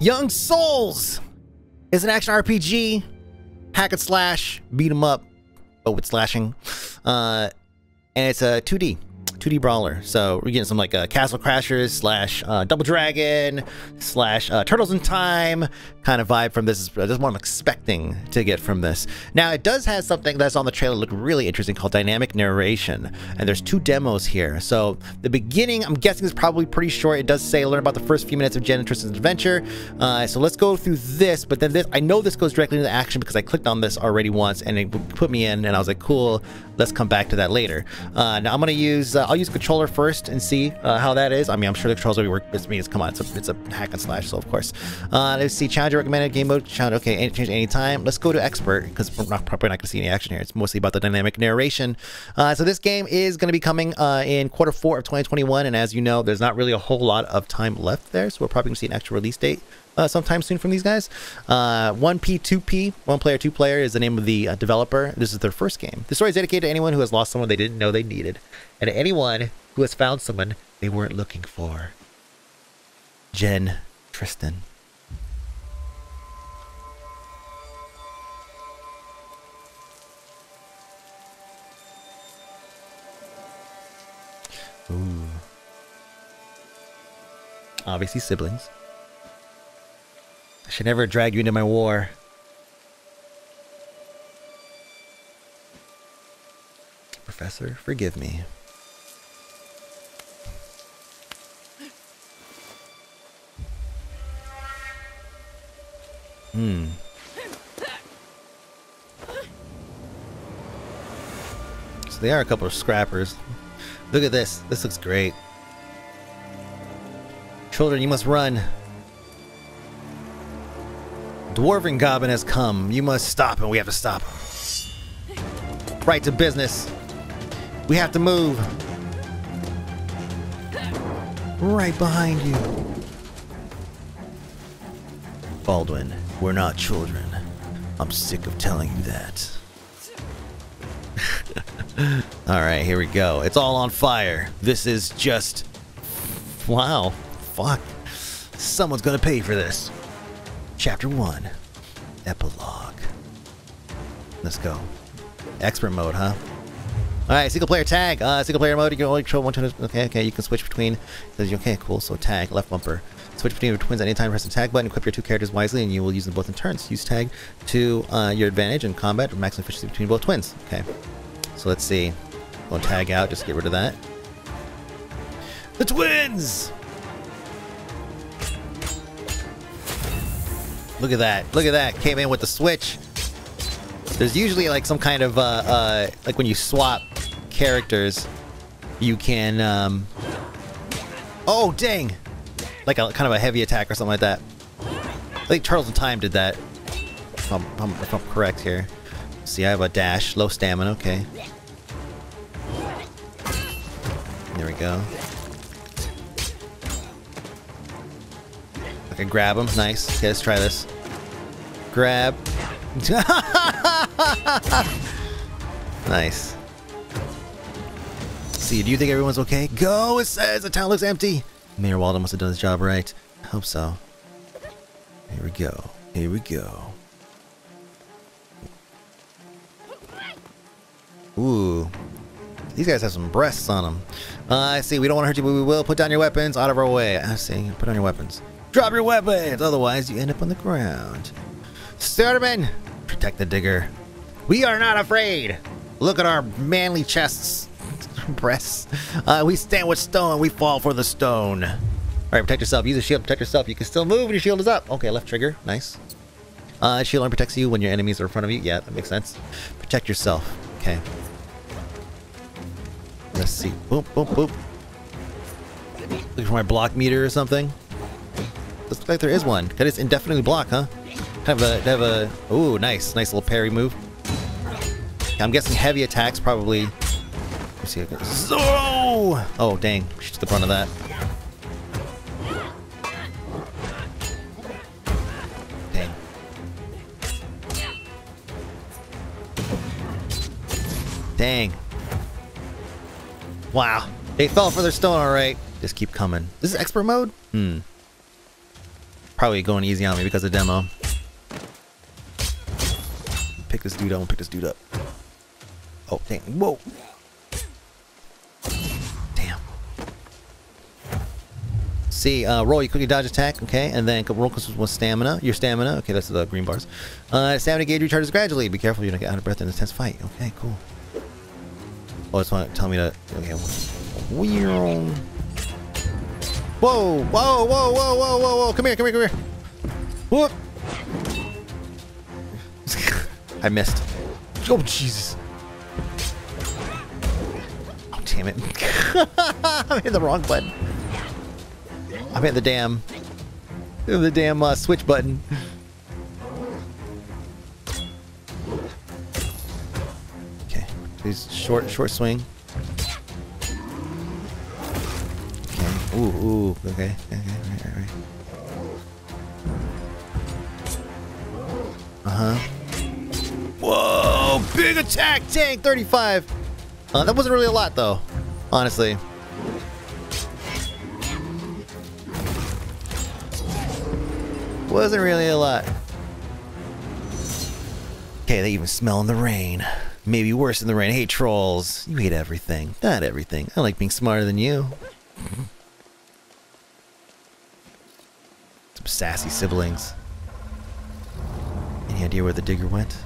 Young Souls is an action RPG, hack and slash, beat 'em up, but with slashing. Uh, and it's a 2D. 2D brawler. So we're getting some like uh, Castle Crashers slash uh, Double Dragon slash uh, Turtles in Time kind of vibe from this. Is, this is what I'm expecting to get from this. Now it does have something that's on the trailer look really interesting called dynamic narration, and there's two demos here. So the beginning, I'm guessing is probably pretty short. It does say learn about the first few minutes of Jen and Tristan's adventure. Uh, so let's go through this, but then this, I know this goes directly into action because I clicked on this already once and it put me in, and I was like, cool. Let's come back to that later. Uh, now I'm gonna use uh, I'll use controller first and see uh, how that is. I mean, I'm sure the controls will be work. It's me. It's come on. It's a, it's a hack and slash, so of course. Uh, let's see. Challenger recommended game mode. Challenge. Okay, any, change any time. Let's go to expert because we're not, probably not to see any action here. It's mostly about the dynamic narration. Uh, so this game is to be coming uh, in quarter four of 2021, and as you know, there's not really a whole lot of time left there, so we're probably to see an actual release date uh, sometime soon from these guys. Uh, 1P, 2P, one player, two player is the name of the uh, developer. This is their first game. The story is dedicated to anyone who has lost someone they didn't know they needed, and anyone who has found someone they weren't looking for. Jen, Tristan. Ooh. Obviously siblings. I should never drag you into my war. Professor, forgive me. Hmm. So they are a couple of scrappers. Look at this. This looks great. Children, you must run. Dwarven Goblin has come. You must stop and we have to stop him. Right to business. We have to move. Right behind you. Baldwin, we're not children. I'm sick of telling you that. Alright, here we go. It's all on fire. This is just... Wow. Fuck. Someone's gonna pay for this. Chapter 1. Epilogue. Let's go. Expert mode, huh? Alright, single player tag. Uh, single player mode, you can only control one twin. Okay, okay, you can switch between. Okay, cool. So tag, left bumper. Switch between your twins at any time. Press the tag button. Equip your two characters wisely, and you will use them both in turns. Use tag to uh, your advantage in combat. Maximum efficiency between both twins. Okay. So let's see. Go tag out. Just get rid of that. The twins! Look at that. Look at that. Came in with the switch. There's usually like some kind of, uh, uh, like when you swap characters, you can, um... Oh, dang! Like a kind of a heavy attack or something like that. I think Turtles in Time did that. If I'm, I'm, if I'm correct here. See, I have a dash. Low stamina. Okay. There we go. Can grab him. Nice. Okay, let's try this. Grab. nice. See, do you think everyone's okay? Go, it says! The town looks empty! Mayor Walden must have done his job right. I hope so. Here we go. Here we go. Ooh. These guys have some breasts on them. Uh, I see. We don't want to hurt you, but we will. Put down your weapons out of our way. I see. Put down your weapons. Drop your weapons! Otherwise, you end up on the ground. Starterman! Protect the digger. We are not afraid! Look at our manly chests. Breasts. Uh, we stand with stone. We fall for the stone. Alright, protect yourself. Use a shield. Protect yourself. You can still move when your shield is up. Okay, left trigger. Nice. Uh, shield only protects you when your enemies are in front of you. Yeah, that makes sense. Protect yourself. Okay. Let's see. Boop, boop, boop. Looking for my block meter or something. Looks like there is one. That is indefinitely block, huh? Have a have a. Ooh, nice, nice little parry move. I'm guessing heavy attacks probably. Let's see. So, oh dang, she's the front of that. Dang. Dang. Wow. They fell for their stone, alright. Just keep coming. This is expert mode? Hmm. Probably going easy on me because of demo. Pick this dude up. Pick this dude up. Oh, dang. Whoa. Damn. See, uh, roll, you quickly dodge attack, okay, and then roll with stamina. Your stamina, okay, that's the green bars. Uh, stamina gauge recharges gradually. Be careful you don't get out of breath in an intense fight. Okay, cool. Oh, it's want to tell me to. Okay. Wheel. Whoa, whoa, whoa, whoa, whoa, whoa, whoa. Come here, come here, come here. Whoop. I missed. Oh, Jesus. Oh, damn it. I'm hitting the wrong button. I'm hitting the damn... The damn uh, switch button. Okay. Please, short, short swing. Ooh, ooh, okay, okay, right. Uh-huh. Whoa, big attack, tank, 35. Uh, that wasn't really a lot, though, honestly. Wasn't really a lot. Okay, they even smell in the rain. Maybe worse in the rain. Hate trolls. You hate everything. Not everything. I like being smarter than you. Sassy siblings. Any idea where the digger went?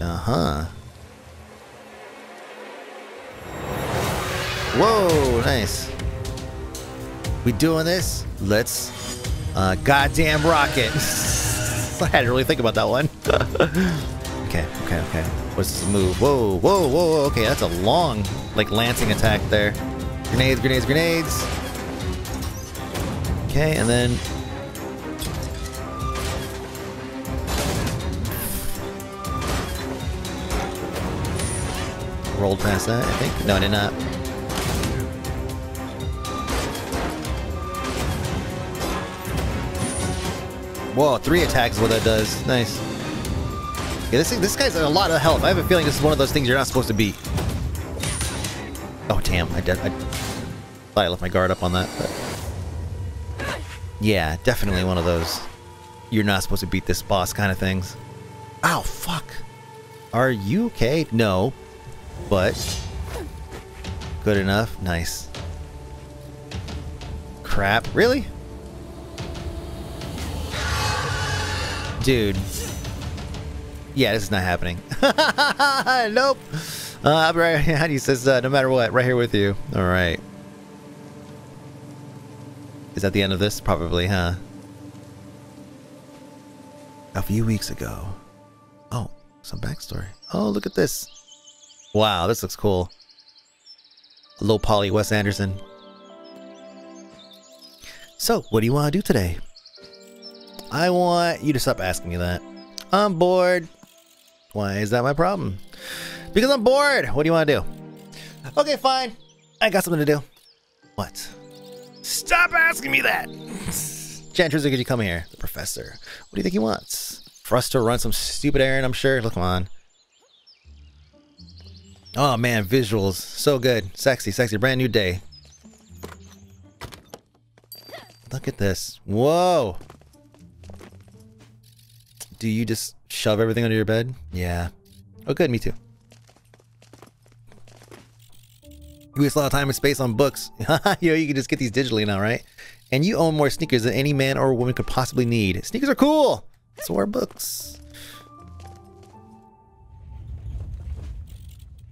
Uh-huh. Whoa, nice. We doing this? Let's uh, goddamn rocket. I had to really think about that one. okay, okay, okay. What's this move? Whoa, whoa, whoa, okay, that's a long, like, lancing attack there. Grenades, grenades, grenades. Okay, and then... Rolled past that, I think. No, I did not. Whoa, three attacks is what that does. Nice. Yeah, this, this guy's a lot of health. I have a feeling this is one of those things you're not supposed to beat. Oh, damn. I, did, I thought I left my guard up on that, but... Yeah, definitely one of those you're not supposed to beat this boss kind of things. Ow, fuck. Are you okay? No. But... Good enough. Nice. Crap. Really? Dude. Yeah, this is not happening. nope. Uh, I'll be right. How do you says uh, no matter what, right here with you. All right. Is that the end of this? Probably, huh? A few weeks ago. Oh, some backstory. Oh, look at this. Wow, this looks cool. Low poly Wes Anderson. So, what do you want to do today? I want you to stop asking me that. I'm bored. Why is that my problem? Because I'm bored. What do you want to do? Okay, fine. I got something to do. What? Stop asking me that! Chanters, could you come here? The professor. What do you think he wants? For us to run some stupid errand, I'm sure. Look, come on. Oh man, visuals. So good. Sexy, sexy. Brand new day. Look at this. Whoa! Do you just shove everything under your bed? Yeah. Oh good, me too. You waste a lot of time and space on books. Yo, you can just get these digitally now, right? And you own more sneakers than any man or woman could possibly need. Sneakers are cool! So are books.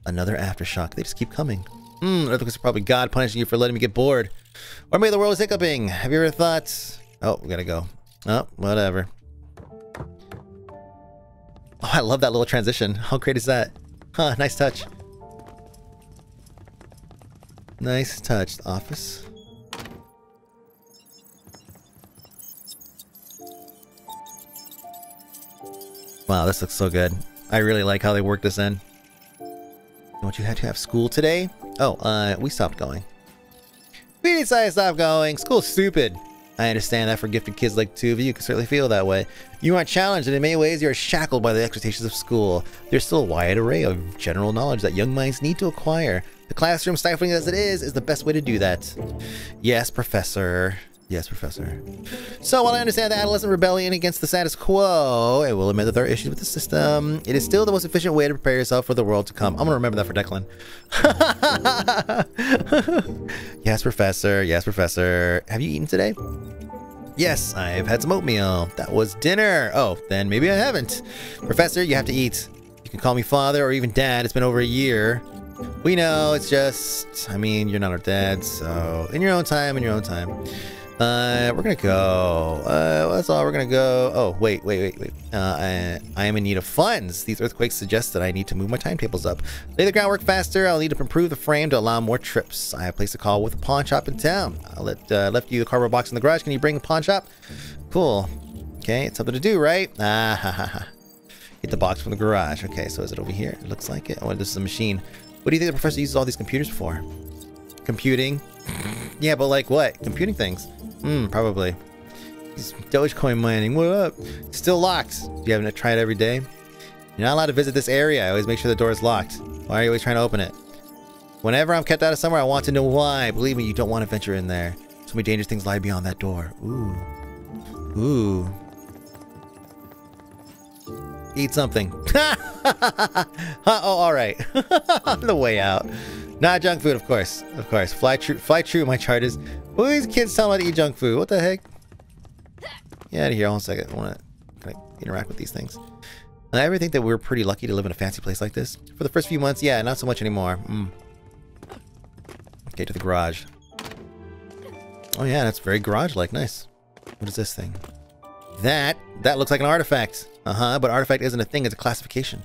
Another aftershock. They just keep coming. Hmm, I think it's probably God punishing you for letting me get bored. Or maybe the world is hiccuping. Have you ever thought... Oh, we gotta go. Oh, whatever. Oh, I love that little transition. How great is that? Huh, nice touch. Nice touch, office. Wow, this looks so good. I really like how they work this in. Don't you have to have school today? Oh, uh, we stopped going. We decided to stop going. School's stupid. I understand that for gifted kids like two of you, you can certainly feel that way. You aren't challenged, and in many ways, you are shackled by the expectations of school. There's still a wide array of general knowledge that young minds need to acquire. The classroom, stifling as it is, is the best way to do that. Yes, Professor. Yes, Professor. So, while I understand the adolescent rebellion against the status quo, I will admit that there are issues with the system. It is still the most efficient way to prepare yourself for the world to come. I'm gonna remember that for Declan. yes, Professor. Yes, Professor. Have you eaten today? Yes, I've had some oatmeal. That was dinner. Oh, then maybe I haven't. Professor, you have to eat. You can call me father or even dad. It's been over a year. We know, it's just, I mean, you're not our dad, so in your own time, in your own time. Uh, we're gonna go. Uh, that's all. We're gonna go. Oh, wait, wait, wait, wait. Uh, I, I am in need of funds. These earthquakes suggest that I need to move my timetables up. Lay the groundwork faster. I'll need to improve the frame to allow more trips. I have placed a call with a pawn shop in town. I left, uh, left you the cardboard box in the garage. Can you bring the pawn shop? Cool. Okay, it's something to do, right? Ah, ha, ha, ha. Get the box from the garage. Okay, so is it over here? It looks like it. Oh, this is a machine. What do you think the professor uses all these computers for? Computing? yeah, but like what? Computing things. Hmm, probably. Dogecoin mining. What up? Still locked. You haven't tried every day? You're not allowed to visit this area. I always make sure the door is locked. Why are you always trying to open it? Whenever I'm kept out of somewhere, I want to know why. Believe me, you don't want to venture in there. So many dangerous things lie beyond that door. Ooh. Ooh. Eat something. oh, alright. On the way out. Not junk food, of course. Of course. Fly true. Fly true, my chart is. Who are these kids telling me to eat junk food? What the heck? Get out of here. Hold on a second. I want to interact with these things. I ever think that we're pretty lucky to live in a fancy place like this? For the first few months, yeah, not so much anymore. Mm. Okay, to the garage. Oh yeah, that's very garage-like. Nice. What is this thing? That, that looks like an artifact. Uh-huh, but artifact isn't a thing, it's a classification.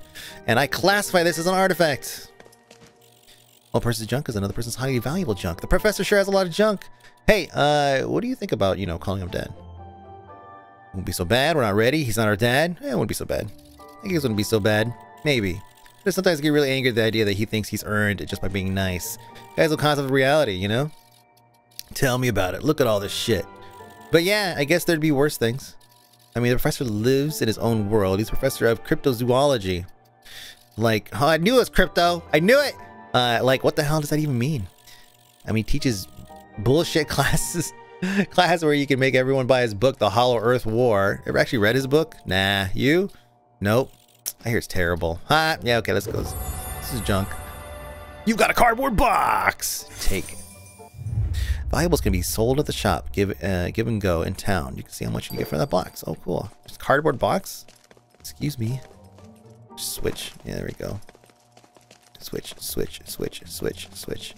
And I classify this as an artifact. One person's junk is another person's highly valuable junk. The professor sure has a lot of junk. Hey, uh, what do you think about, you know, calling him dad? Won't be so bad. We're not ready. He's not our dad. Eh, it wouldn't be so bad. I guess it wouldn't be so bad. Maybe. But sometimes I get really angry at the idea that he thinks he's earned it just by being nice. Guys, a concept of reality, you know? Tell me about it. Look at all this shit. But yeah, I guess there'd be worse things. I mean, the professor lives in his own world. He's professor of cryptozoology. Like, oh, I knew it was crypto. I knew it. Uh, like, what the hell does that even mean? I mean, teaches bullshit classes. class where you can make everyone buy his book, The Hollow Earth War. Ever actually read his book? Nah. You? Nope. I hear it's terrible. Huh? Yeah, okay, let's go. This is junk. You've got a cardboard box! Take it. Valuables can be sold at the shop. Give uh, give and go in town. You can see how much you get for that box. Oh, cool. Just cardboard box? Excuse me. Switch. Yeah, there we go. Switch, switch, switch, switch, switch.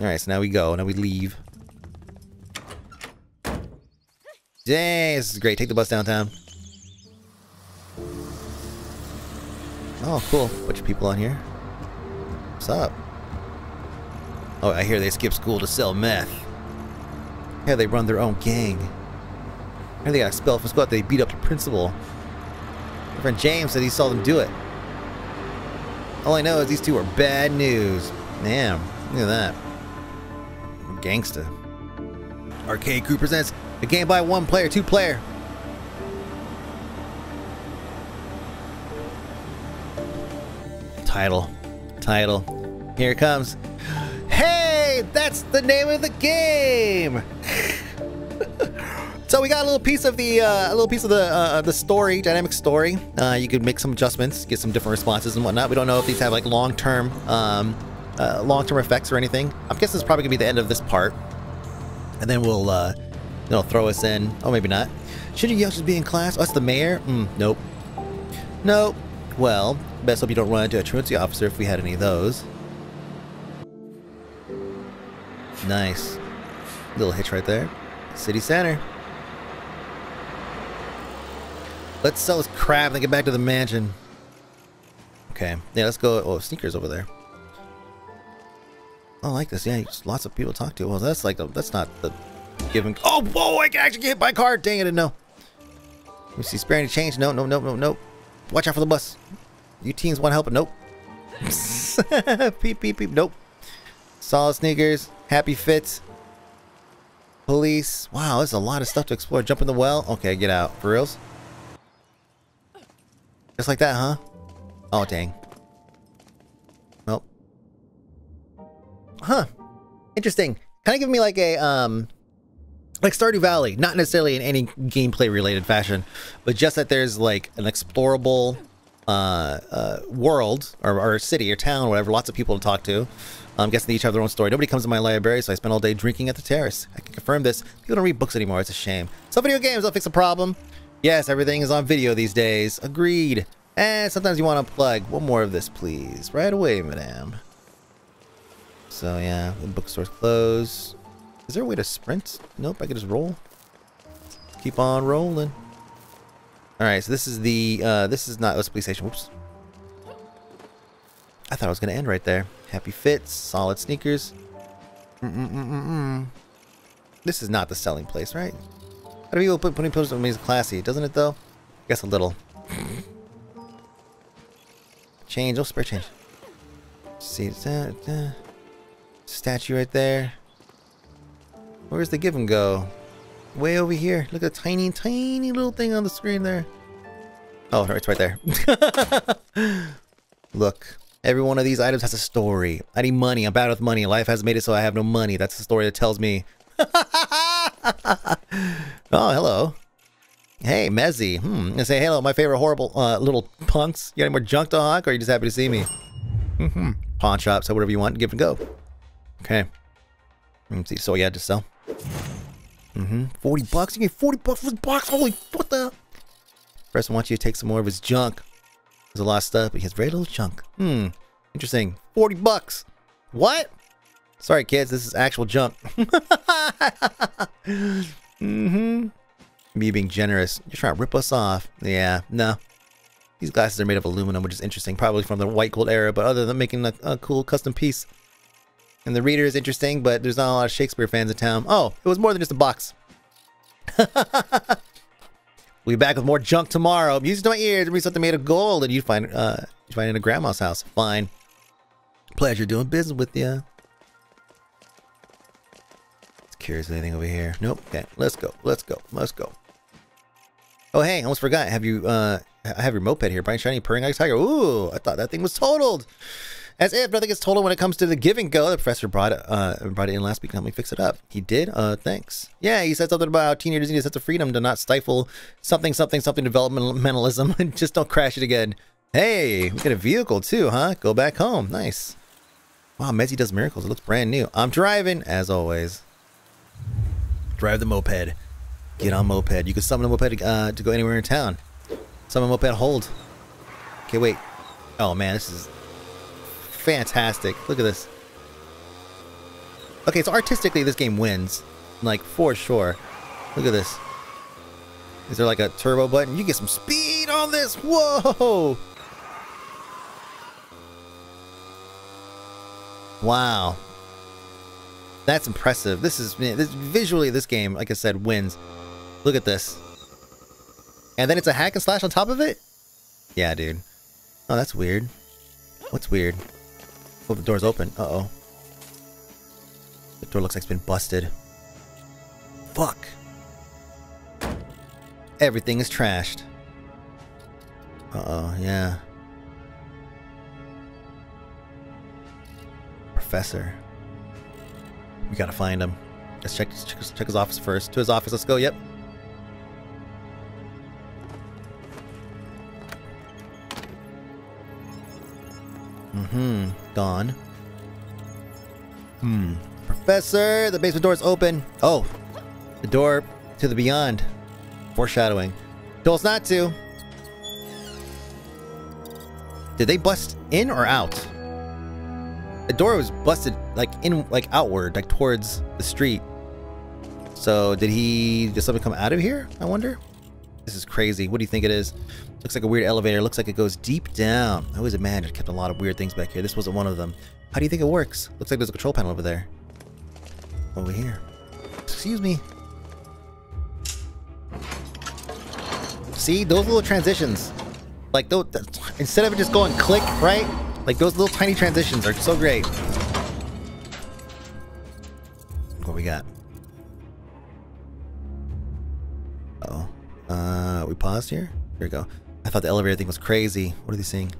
Alright, so now we go. Now we leave. Dang, this is great. Take the bus downtown. Oh, cool. Bunch of people on here. What's up? Oh, I hear they skip school to sell meth. Yeah, they run their own gang. And they got expelled from school they beat up the principal. My friend James said he saw them do it. All I know is these two are bad news. Damn, look at that. Gangsta. Arcade Crew presents a game by one player, two player. Title. Title. Here it comes. That's the name of the game. So we got a little piece of the uh, a little piece of the uh, the story, dynamic story. Uh, you could make some adjustments, get some different responses and whatnot. We don't know if these have like long term um, uh, long term effects or anything. I'm guessing it's probably gonna be the end of this part, and then we'll uh, it'll throw us in. Oh, maybe not. Should you youngsters be in class? Oh, that's the mayor. Mm, nope. Nope. Well, best hope you don't run into a truancy officer if we had any of those. Nice. Little hitch right there. City center. Let's sell this crap and get back to the mansion. Okay. Yeah, let's go. Oh, sneakers over there. I like this. Yeah, lots of people talk to. Well, that's like the, that's not the giving. Oh, whoa! I can actually get my car. Dang it! No. Let me see. Spare any change? No, no, no, no, no. Watch out for the bus. You teens want to help? Nope. peep, peep, peep. Nope. Solid sneakers. Happy fits. Police. Wow, there's a lot of stuff to explore. Jump in the well. Okay, get out. For reals? Just like that, huh? Oh, dang. Nope. Huh. Interesting. Kind of give me like a, um, like Stardew Valley. Not necessarily in any gameplay related fashion, but just that there's like an explorable uh, uh, world or, or city or town, whatever. Lots of people to talk to. I'm guessing they each have their own story. Nobody comes to my library, so I spend all day drinking at the terrace. I can confirm this. People don't read books anymore. It's a shame. Some video games will fix the problem. Yes, everything is on video these days. Agreed. And sometimes you want to plug. One more of this, please. Right away, madame. So, yeah. The bookstore's closed. Is there a way to sprint? Nope, I can just roll. Keep on rolling. Alright, so this is the, uh, this is not, oh, police station. Whoops. I thought I was going to end right there. Happy fits, solid sneakers. Mm -mm -mm this is not the selling place, right? How do people put putting me classy? Doesn't it though? I guess a little. change, oh spare change. See, da, da. statue right there. Where's the give and go? Way over here. Look at the tiny, tiny little thing on the screen there. Oh, it's right there. Look. Every one of these items has a story. I need money. I'm bad with money. Life has made it so I have no money. That's the story that tells me. oh, hello. Hey, Mezzy. Hmm. Say hello, my favorite horrible uh, little punks. You got any more junk to hawk, or are you just happy to see me? Mm-hmm. Pawn shop, so whatever you want, give and go. Okay. Let's see, so had to sell. Mm-hmm. 40 bucks? You get 40 bucks for the box? Holy, what the? Preston wants you to take some more of his junk. There's a lot of stuff, but he has very little junk. Hmm. Interesting. 40 bucks. What? Sorry, kids. This is actual junk. mm-hmm. Me being generous. You're trying to rip us off. Yeah, no. These glasses are made of aluminum, which is interesting. Probably from the white gold era, but other than making a, a cool custom piece. And the reader is interesting, but there's not a lot of Shakespeare fans in town. Oh, it was more than just a box. We'll be back with more junk tomorrow. Music to my ears. Be something made of gold, and you find uh, you find in a grandma's house. Fine. Pleasure doing business with you. Curious anything over here? Nope. Okay, let's go. Let's go. Let's go. Oh hey, I almost forgot. Have you uh, I have your moped here, Bright Shiny Purring Ice Tiger. Ooh, I thought that thing was totaled. As if nothing is total when it comes to the give and go. The professor brought it, uh, brought it in last week and helped me fix it up. He did? Uh, thanks. Yeah, he said something about teenagers need a sense of freedom to not stifle something, something, something developmentalism and just don't crash it again. Hey, we got a vehicle too, huh? Go back home. Nice. Wow, Mezzy does miracles. It looks brand new. I'm driving, as always. Drive the moped. Get on moped. You can summon a moped uh, to go anywhere in town. Summon moped, hold. Okay, wait. Oh man, this is fantastic. Look at this. Okay, so artistically this game wins. Like, for sure. Look at this. Is there like a turbo button? You get some speed on this! Whoa! Wow. That's impressive. This is, this, visually this game, like I said, wins. Look at this. And then it's a hack and slash on top of it? Yeah, dude. Oh, that's weird. What's weird? Oh, the door's open. Uh-oh. The door looks like it's been busted. Fuck. Everything is trashed. Uh-oh, yeah. Professor. We gotta find him. Let's check, check, check his office first. To his office, let's go, yep. Mm-hmm. Gone. Hmm. Professor, the basement door is open. Oh, the door to the beyond. Foreshadowing. Told us not to. Did they bust in or out? The door was busted like in, like outward, like towards the street. So did he, did something come out of here? I wonder. This is crazy. What do you think it is? Looks like a weird elevator. Looks like it goes deep down. I always imagined it kept a lot of weird things back here. This wasn't one of them. How do you think it works? Looks like there's a control panel over there. Over here. Excuse me. See, those little transitions. Like, those, instead of it just going click, right? Like, those little tiny transitions are so great. What we got? Oh. Uh, we paused here? Here we go. I thought the elevator thing was crazy. What are they saying?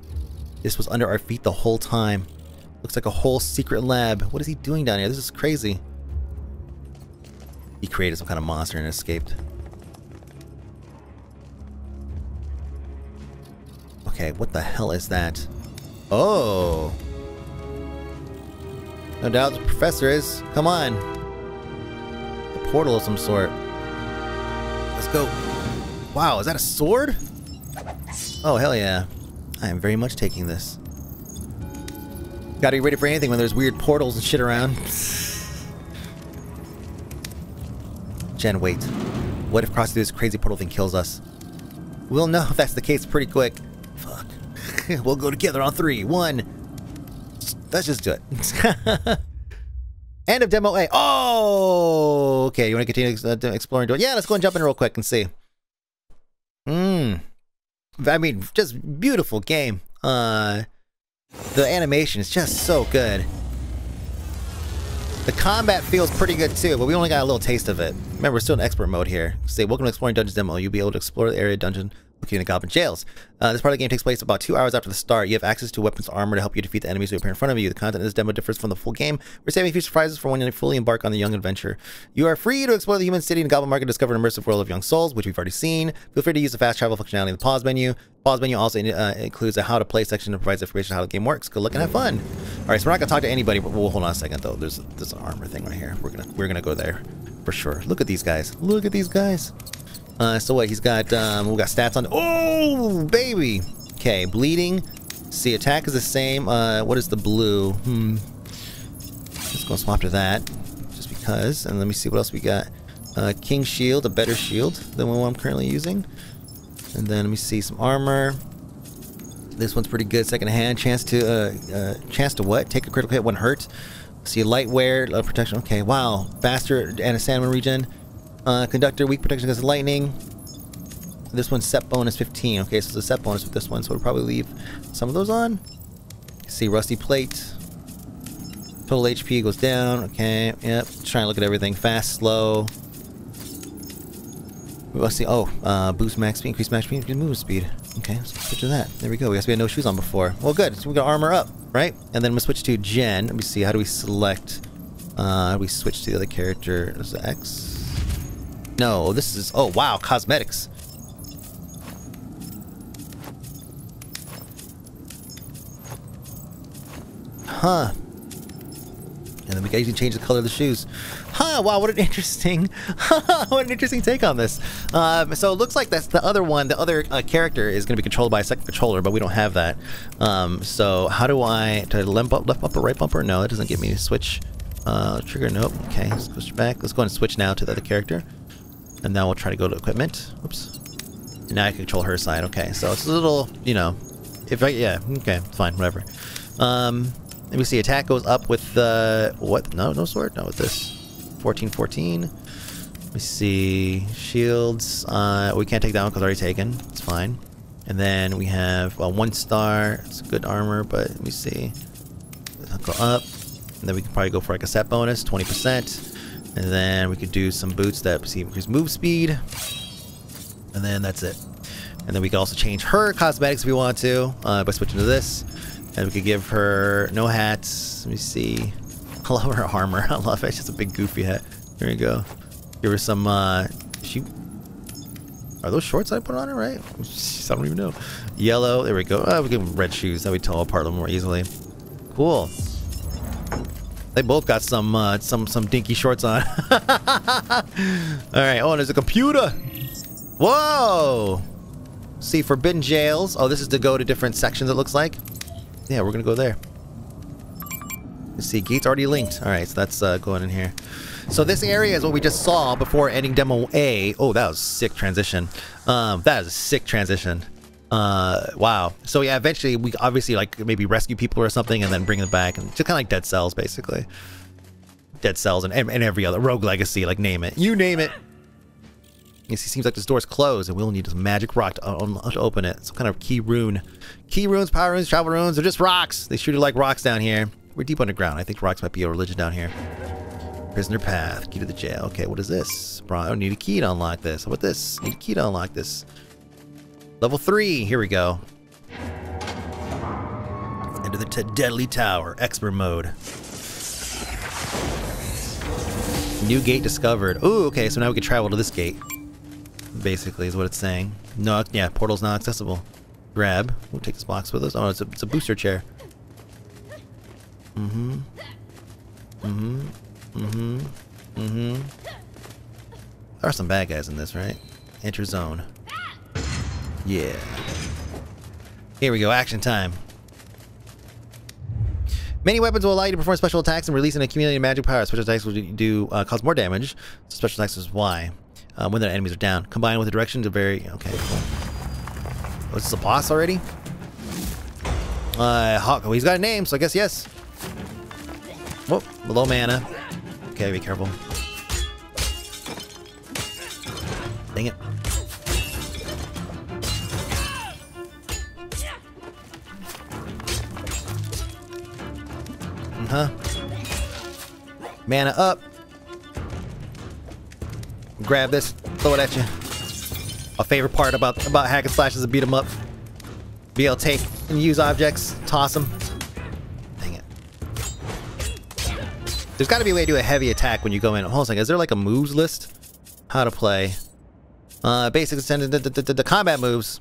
This was under our feet the whole time. Looks like a whole secret lab. What is he doing down here? This is crazy. He created some kind of monster and escaped. Okay, what the hell is that? Oh! No doubt the professor is. Come on. A portal of some sort. Let's go. Wow, is that a sword? Oh, hell yeah. I am very much taking this. Gotta be ready for anything when there's weird portals and shit around. Jen, wait. What if crossing through this crazy portal thing kills us? We'll know if that's the case pretty quick. Fuck. we'll go together on three. One. Let's just do it. End of demo A. Oh, okay. You want to continue uh, exploring? Yeah, let's go and jump in real quick and see. I mean, just beautiful game. Uh, the animation is just so good. The combat feels pretty good too, but we only got a little taste of it. Remember, we're still in expert mode here. Say, welcome to Exploring Dungeons demo. You'll be able to explore the area dungeon in Goblin jails. Uh, this part of the game takes place about two hours after the start. You have access to weapons armor to help you defeat the enemies who appear in front of you. The content of this demo differs from the full game. We're saving a few surprises for when you fully embark on the young adventure. You are free to explore the human city and Goblin Market, discover an immersive world of young souls, which we've already seen. Feel free to use the fast travel functionality in the pause menu. Pause menu also uh, includes a how to play section that provides information on how the game works. Good luck and have fun. All right, so we're not gonna talk to anybody, but we'll hold on a second though. There's there's an armor thing right here. We're gonna we're gonna go there for sure. Look at these guys. Look at these guys. Uh, so what? He's got um, we got stats on. Oh, baby. Okay, bleeding. See, attack is the same. Uh, what is the blue? Hmm. Let's go swap to that, just because. And let me see what else we got. Uh, King Shield, a better shield than what I'm currently using. And then let me see some armor. This one's pretty good. Second hand. Chance to uh, uh, chance to what? Take a critical hit when hurt. See light wear, protection. Okay, wow. Faster and a stamina regen. Uh, conductor, weak protection against lightning. This one's set bonus 15. Okay, so it's a set bonus with this one, so we'll probably leave some of those on. See, rusty plate. Total HP goes down. Okay, yep. trying to look at everything. Fast, slow. See. Oh, uh, boost max speed, increase max speed, increase movement speed. Okay, let's switch to that. There we go. We guess we had no shoes on before. Well, good. So we got armor up, right? And then we switch to Jen. Let me see. How do we select? Uh, we switch to the other character. Is X? No, this is... Oh, wow, cosmetics. Huh. And then we can even change the color of the shoes. Huh, wow, what an interesting... what an interesting take on this. Um, so it looks like that's the other one. The other uh, character is going to be controlled by a second controller, but we don't have that. Um, so how do I... To left, left bumper, right bumper? No, it doesn't give me a switch. Uh, trigger, nope. Okay, let's go back. Let's go and switch now to the other character. And now we'll try to go to equipment. Oops. And now I control her side. Okay, so it's a little, you know, if I, yeah, okay, fine, whatever. Um, let me see, attack goes up with the, what, no, no sword? No, with this. 14, 14. Let me see, shields, uh, we can't take that one because already taken. It's fine. And then we have, well, one star. It's good armor, but let me see. I'll go up. And then we can probably go for like a set bonus, 20%. And then we could do some boots that see increase move speed. And then that's it. And then we can also change her cosmetics if we want to uh, by switching to this. And we could give her no hats. Let me see. I love her armor. I love it. She's a big goofy hat. Here we go. Give her some, uh, she, are those shorts I put on her, right? I don't even know. Yellow, there we go. Oh, we give red shoes. That we tell apart a little more easily. Cool. They both got some uh, some some dinky shorts on. All right. Oh, there's a computer. Whoa. See forbidden jails. Oh, this is to go to different sections. It looks like. Yeah, we're gonna go there. See, gates already linked. All right, so that's uh, going in here. So this area is what we just saw before ending demo A. Oh, that was sick transition. Um, that is a sick transition. Uh, wow. So yeah, eventually we obviously like maybe rescue people or something and then bring them back and just kind of like Dead Cells basically. Dead Cells and, and every other Rogue Legacy, like name it. You name it. You see, seems like this door's closed and we'll need this magic rock to, to open it. Some kind of key rune. Key runes, power runes, travel runes, they're just rocks. They shoot it like rocks down here. We're deep underground. I think rocks might be a religion down here. Prisoner path. Key to the jail. Okay, what is this? Bro, I don't need a key to unlock this. How about this? Need a key to unlock this. Level 3. Here we go. Into the Deadly Tower. Expert mode. New gate discovered. Ooh, okay, so now we can travel to this gate. Basically, is what it's saying. No, yeah, portal's not accessible. Grab. We'll take this box with us. Oh, it's a, it's a booster chair. Mm-hmm. Mm-hmm. Mm-hmm. Mm-hmm. There are some bad guys in this, right? Enter zone. Yeah. Here we go, action time. Many weapons will allow you to perform special attacks and release an accumulated magic power. Special attacks will do uh, cause more damage. So special attacks is why. Uh, when their enemies are down. Combined with the directions of very... Okay, cool. Oh, is this a boss already? Uh, Hawk. Oh, he's got a name, so I guess yes. Whoop, low mana. Okay, be careful. Dang it. Uh-huh. Mana up. Grab this, throw it at you. A favorite part about about hack and slash is to beat them up. Be able to take and use objects, toss them. Dang it. There's got to be a way to do a heavy attack when you go in. Hold on a second. Is there like a moves list? How to play? Uh, basic the combat moves.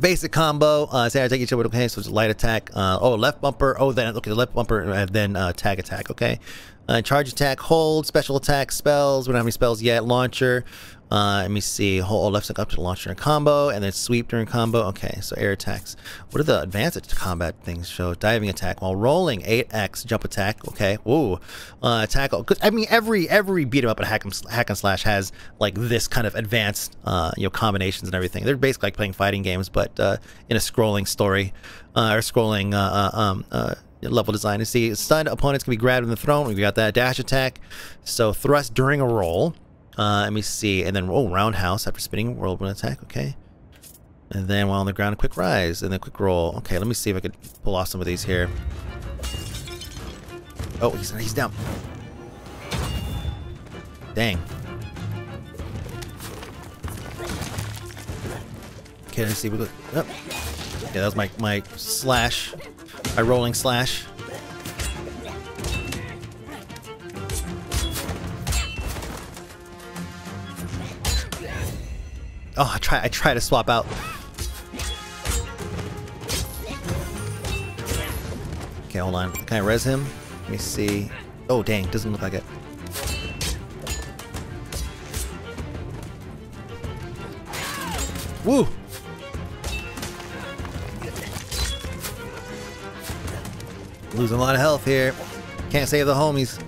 Basic combo. Uh, say I take each other. with Okay, so it's light attack. Uh, oh, left bumper. Oh, then okay, the left bumper, and then uh, tag attack. Okay, uh, charge attack, hold, special attack, spells. We don't have any spells yet. Launcher. Uh, let me see. Hold left stick up to launch during combo, and then sweep during combo. Okay, so air attacks. What are the advanced combat things show? Diving attack while rolling. 8x jump attack. Okay. Ooh. Uh, tackle. Cause I mean, every every beat 'em up and, hack and slash has like this kind of advanced, uh, you know, combinations and everything. They're basically like playing fighting games, but uh, in a scrolling story uh, or scrolling uh, uh, um, uh, level design. You see, stunned opponents can be grabbed in the throne. We've got that dash attack. So thrust during a roll. Uh, let me see. And then, oh, roundhouse after spinning, whirlwind attack. Okay. And then while on the ground, a quick rise and then quick roll. Okay, let me see if I could pull off some of these here. Oh, he's, he's down. Dang. Okay, let's see. We go. Oh. Yeah, that was my, my slash. My rolling slash. Oh, I try I try to swap out. Okay, hold on. Can I res him? Let me see. Oh, dang. Doesn't look like it. Woo! Losing a lot of health here. Can't save the homies.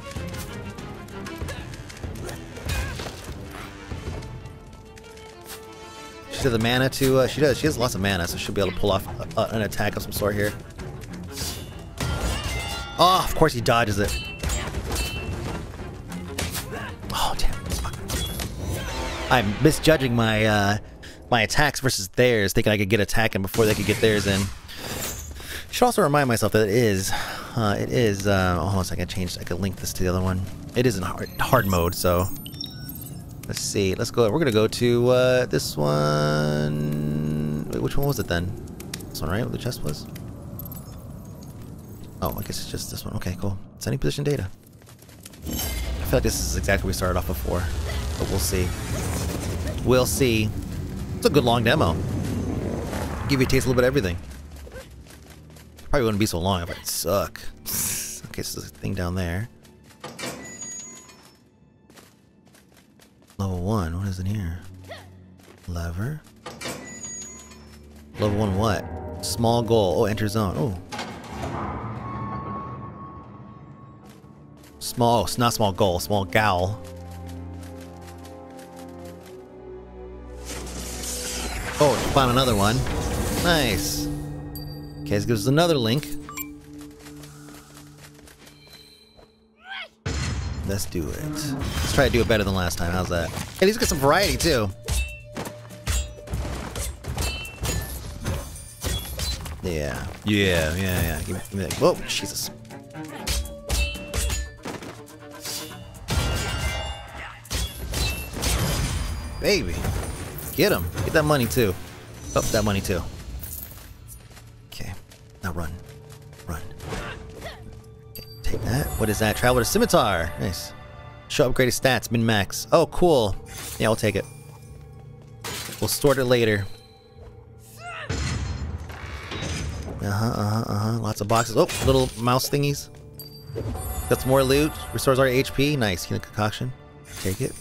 She has the mana to, uh, she does, she has lots of mana, so she'll be able to pull off uh, an attack of some sort here. Oh, of course he dodges it. Oh, damn. I'm misjudging my, uh, my attacks versus theirs, thinking I could get attacking before they could get theirs in. Should also remind myself that it is, uh, it is, uh, hold on a second, I changed, I could link this to the other one. It is in hard, hard mode, so Let's see. Let's go. We're gonna go to uh, this one. Wait, which one was it then? This one, right? Where the chest was. Oh, I guess it's just this one. Okay, cool. Sending position data. I feel like this is exactly what we started off before, but we'll see. We'll see. It's a good long demo. Give you a taste a little bit of everything. Probably wouldn't be so long if I'd suck. okay, so there's a thing down there. Level 1, what is in here? Lever? Level 1 what? Small goal. Oh, enter zone. Oh. Small, oh, it's not small goal, small gal. Oh, found another one. Nice. Okay, this gives us another link. Let's do it. Let's try to do it better than last time. How's that? And he's got some variety, too. Yeah. Yeah, yeah, yeah. Give me, give me that. Whoa, Jesus. Baby. Get him. Get that money, too. Oh, that money, too. What is that? Traveler Scimitar. Nice. Show upgraded stats, min max. Oh, cool. Yeah, I'll take it. We'll sort it later. Uh-huh, uh-huh, uh-huh. Lots of boxes. Oh, little mouse thingies. Got some more loot. Restores our HP. Nice. Healing concoction. Take it.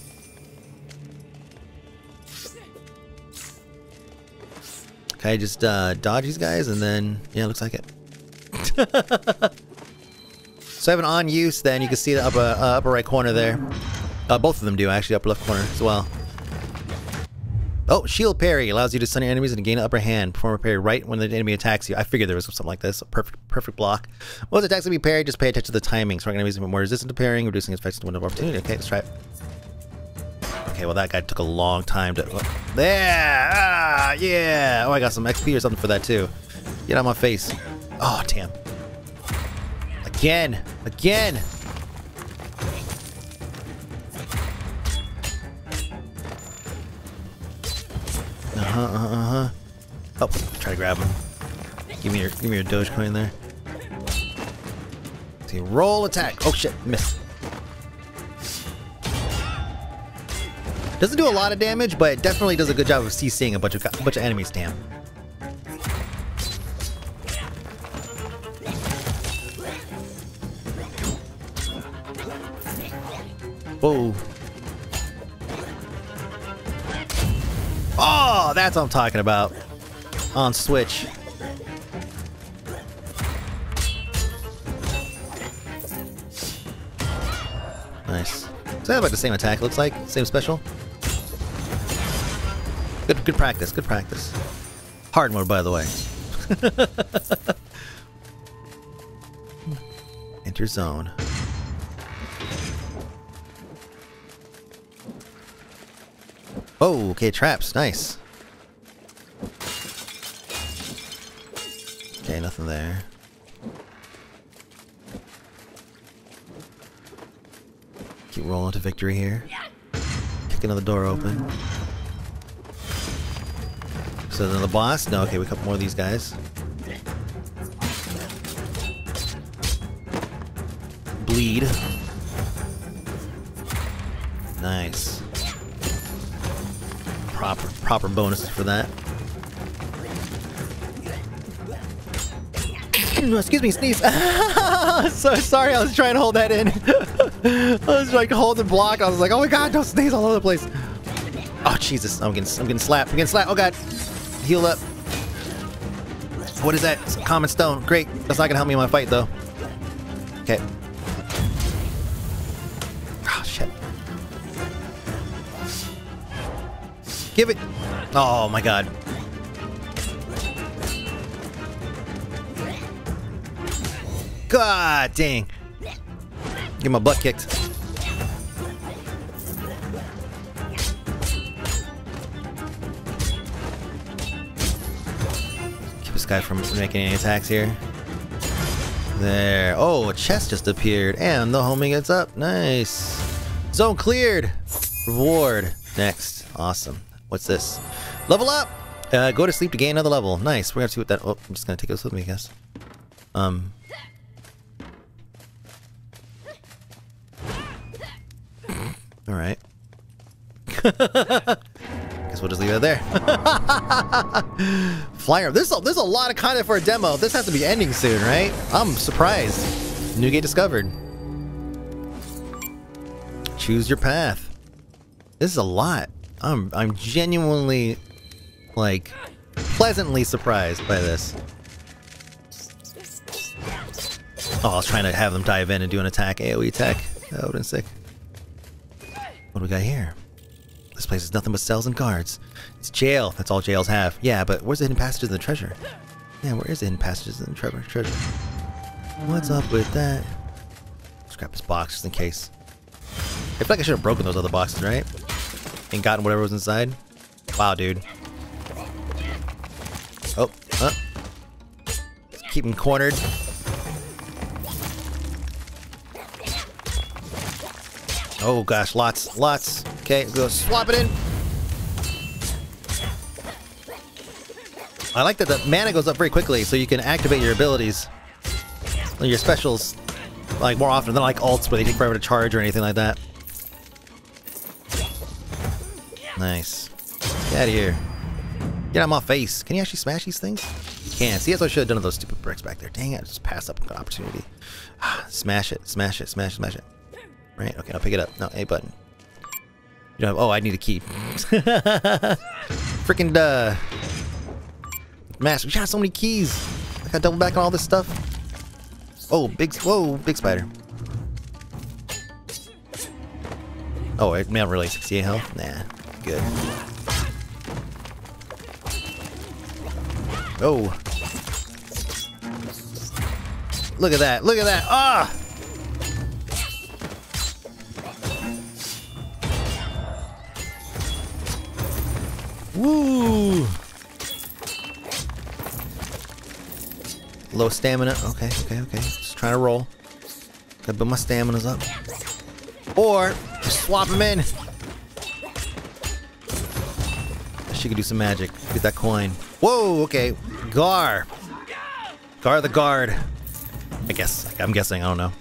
Okay, just uh, dodge these guys and then, yeah, looks like it. so I have an on use then, you can see the upper, uh, upper right corner there. Uh, both of them do actually, upper left corner as well. Oh, shield parry allows you to stun your enemies and gain an upper hand. Perform a parry right when the enemy attacks you. I figured there was something like this. A perfect, perfect block. Once attacks can be parried, just pay attention to the timing. Strong enemies are more resistant to parrying, reducing its effects to window of opportunity. Okay, let's try it. Okay, well that guy took a long time to... Oh, there! Ah, yeah! Oh, I got some XP or something for that too. Get out of my face. Oh, damn. Again! Again! Uh-huh, uh-huh. Oh, try to grab him. Give me your give me your Dogecoin there. See, roll attack. Oh shit, missed. Doesn't do a lot of damage, but it definitely does a good job of CCing a bunch of a bunch of enemies. Damn. Whoa. Oh, that's what I'm talking about. On Switch. Nice. They have like the same attack, looks like. Same special. Good good practice, good practice. Hard mode, by the way. Enter zone. Oh, okay, traps. Nice. Okay, nothing there. Keep rolling to victory here. Kick another door open. So the boss? No, okay, we got more of these guys. Bleed. Nice proper proper bonuses for that. Excuse me, sneeze. so sorry, I was trying to hold that in. I was like holding block. I was like, oh my god, don't sneeze all over the place. Oh Jesus, I'm getting I'm getting slapped. I'm getting slapped. Oh god, heal up. What is that? Common stone. Great. That's not gonna help me in my fight though. Okay. Give it. Oh my god. God dang. Get my butt kicked. Keep this guy from making any attacks here. There. Oh, a chest just appeared. And the homing gets up. Nice. Zone cleared. Reward. Next. Awesome. What's this? Level up! Uh, go to sleep to gain another level. Nice. We're gonna see what that... Oh, I'm just gonna take this with me, I guess. Um... Alright. Guess we'll just leave it there. Flyer. There's a, a lot of content for a demo. This has to be ending soon, right? I'm surprised. New gate discovered. Choose your path. This is a lot. I'm I'm genuinely like pleasantly surprised by this. Oh, I was trying to have them dive in and do an attack, AoE attack. That would've been sick. What do we got here? This place is nothing but cells and guards. It's jail. That's all jails have. Yeah, but where's the hidden passages and the treasure? Yeah, where is the hidden passages and the treasure? treasure? What's up with that? Scrap this box just in case. I feel like I should have broken those other boxes, right? and gotten whatever was inside. Wow, dude. Oh, huh? Keep him cornered. Oh gosh, lots, lots. Okay, go swap it in. I like that the mana goes up very quickly, so you can activate your abilities. Your specials, like, more often than like alts, where they take forever to charge or anything like that. Nice. Get out of here. Get out of my face. Can you actually smash these things? You can. See, that's what I should have done with those stupid bricks back there. Dang it, I just passed up an opportunity. smash it, smash it, smash, smash it. Right, okay, I'll pick it up. No, A button. You know, oh, I need a key. Freaking, uh... Master, we got so many keys. I got double back on all this stuff. Oh, big, whoa, big spider. Oh, it may not really 68 health? Nah, good. Oh. Look at that, look at that, ah! Woo! Low stamina. Okay, okay, okay. Just trying to roll. Gotta build my staminas up. Or just swap them in. She could do some magic. Get that coin. Whoa, okay. Gar. Gar the guard. I guess. I'm guessing. I don't know.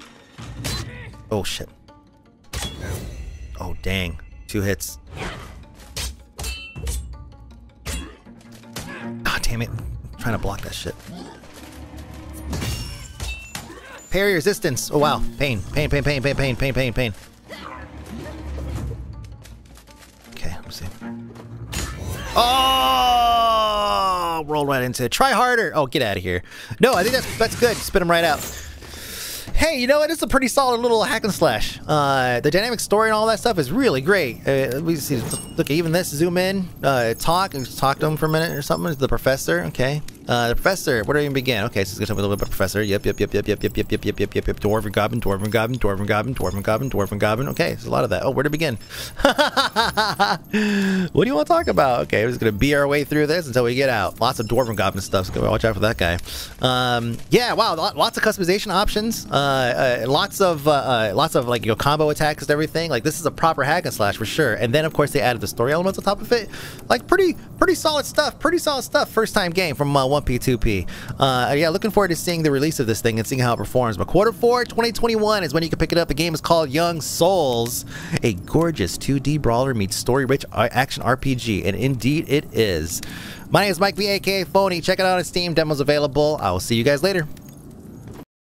Oh, shit. Oh, dang. Two hits. God damn it. I'm trying to block that shit. Parry resistance. Oh wow. Pain. Pain, pain, pain, pain, pain, pain, pain, pain. Okay, let me see. Oh! Rolled right into it. Try harder. Oh, get out of here. No, I think that's that's good. Spit him right out hey, you know what? It's a pretty solid little hack and slash. Uh, the dynamic story and all that stuff is really great. Uh, we see, look, even this, zoom in, uh, talk, talk to him for a minute or something. The professor, okay. Uh, the professor, where do I even begin? Okay, so he's gonna tell me a little bit about professor. Yep, yep, yep, yep, yep, yep, yep, yep, yep, yep, yep, yep. Dwarven goblin, dwarven goblin, dwarven goblin, dwarven goblin, dwarven goblin. Okay, there's a lot of that. Oh, where to begin? what do you want to talk about? Okay, we're just gonna be our way through this until we get out. Lots of dwarven goblin stuff. So watch out for that guy. Um, yeah, wow, lots of customization options. Uh, uh lots of uh, uh, lots of like you know combo attacks and everything. Like this is a proper hack and slash for sure. And then of course they added the story elements on top of it. Like pretty pretty solid stuff. Pretty solid stuff. First time game from uh, 1P 2P. Uh, yeah, looking forward to seeing the release of this thing and seeing how it performs. But quarter four, 2021 is when you can pick it up. The game is called Young Souls, a gorgeous 2D brawler meets story-rich action RPG, and indeed it is. My name is Mike B, aka Fony. Check it out on Steam. Demos available. I will see you guys later.